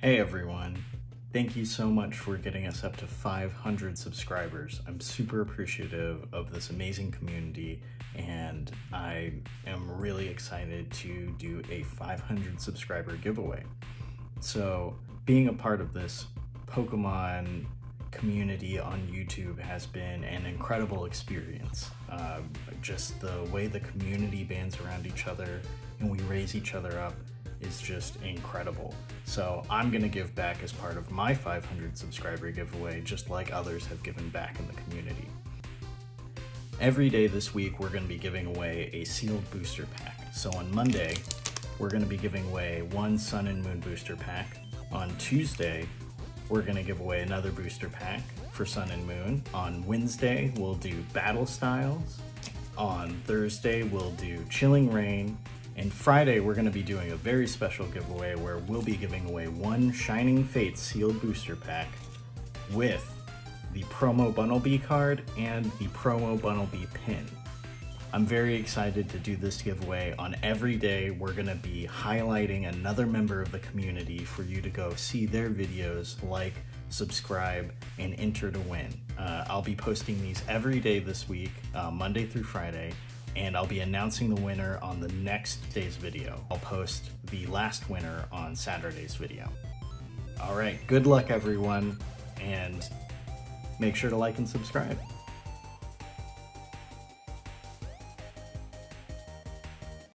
Hey everyone. Thank you so much for getting us up to 500 subscribers. I'm super appreciative of this amazing community and I am really excited to do a 500 subscriber giveaway. So, being a part of this Pokemon community on YouTube has been an incredible experience. Uh, just the way the community bands around each other and we raise each other up is just incredible. So I'm gonna give back as part of my 500 subscriber giveaway, just like others have given back in the community. Every day this week, we're gonna be giving away a sealed booster pack. So on Monday, we're gonna be giving away one Sun and Moon booster pack. On Tuesday, we're gonna give away another booster pack for Sun and Moon. On Wednesday, we'll do Battle Styles. On Thursday, we'll do Chilling Reign. And Friday, we're going to be doing a very special giveaway where we'll be giving away one Shining Fate sealed booster pack with the promo Bunnelby card and the promo Bunnelby pin. I'm very excited to do this giveaway. On every day, we're going to be highlighting another member of the community for you to go see their videos, like, subscribe, and enter to win. Uh, I'll be posting these every day this week, uh, Monday through Friday and I'll be announcing the winner on the next day's video. I'll post the last winner on Saturday's video. All right, good luck everyone, and make sure to like and subscribe.